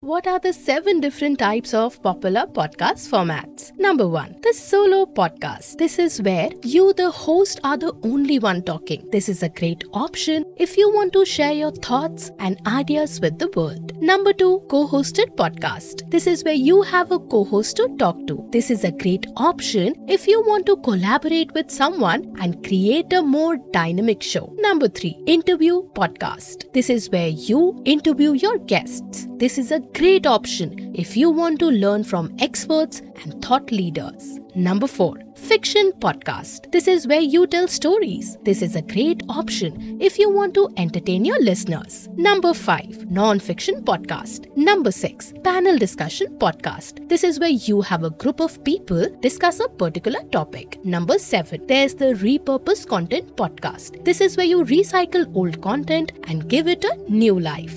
What are the seven different types of popular podcast formats? Number one, the solo podcast. This is where you, the host, are the only one talking. This is a great option if you want to share your thoughts and ideas with the world. Number two, co hosted podcast. This is where you have a co host to talk to. This is a great option if you want to collaborate with someone and create a more dynamic show. Number three, interview podcast. This is where you interview your guests. This is a great option if you want to learn from experts and thought leaders. Number 4. Fiction podcast. This is where you tell stories. This is a great option if you want to entertain your listeners. Number 5. Non-fiction podcast. Number 6. Panel discussion podcast. This is where you have a group of people discuss a particular topic. Number 7. There's the repurpose content podcast. This is where you recycle old content and give it a new life.